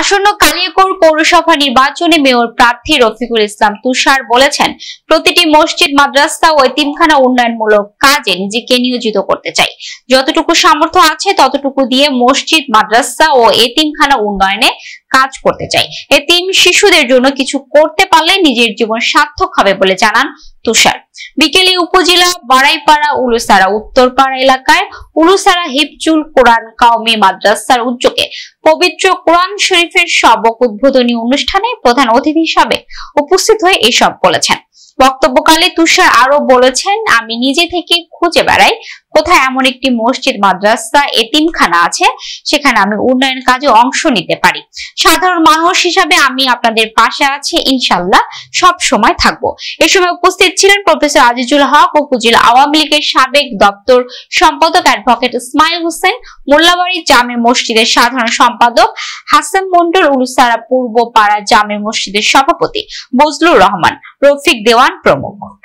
আসন্ন কালিয়াকৈর পৌরসভা নির্বাচনে মেয়র প্রার্থী রফিকুল ইসলাম তুষার বলেছেন, প্রতিটি মসজিদ, মাদ্রাসা ও এতিমখানা উন্নয়নমূলক কাজে নিজেকে নিয়োজিত করতে চাই। যতটুকু সামর্থ্য আছে ততটুকু দিয়ে মসজিদ, মাদ্রাসা ও এতিমখানা উন্নয়নে কাজ করতে চাই। এতিম শিশুদের জন্য কিছু করতে পারলে নিজের জীবন সার্থক হবে বলে জানান তুষার। বিকেলে উপজেলা বাড়াইপাড়া উলুসারা, উত্তরপাড়া এলাকায় উলুসারা হিপচুল কোরআন কাউমি মাদ্রাসার উদ্যোগে পবিত্র কোরআন শরীফের সবক উদ্বোধনী অনুষ্ঠানে প্রধান অতিথি হিসাবে উপস্থিত হয়ে এসব বলেছেন। বক্তব্যকালে তুষার আরও বলেছেন, আমি নিজে থেকে খুঁজে বেড়াই কোথায় এমন একটি মসজিদ, মাদ্রাসা, এতিমখানা আছে, সেখানে আমি উন্নয়ন কাজে অংশ নিতে পারি। সাধারণ মানুষ হিসাবে আমি আপনাদের পাশে আছি ইনশাল্লাহ সব সময় থাকব। এ সময় উপস্থিত ছিলেন প্রফেসর আজিজুল হক, উপজেলা আওয়ামী লীগের সাবেক দপ্তর সম্পাদক অ্যাডভোকেট ইসমাইল হোসেন, মোল্লাবাড়ি জামে মসজিদের সাধারণ সম্পাদক হাসান মন্ডল উলুসারা পূর্ব পাড়া জামে মসজিদের সভাপতি বজলুর রহমান, রফিক দেওয়ান প্রমুখ।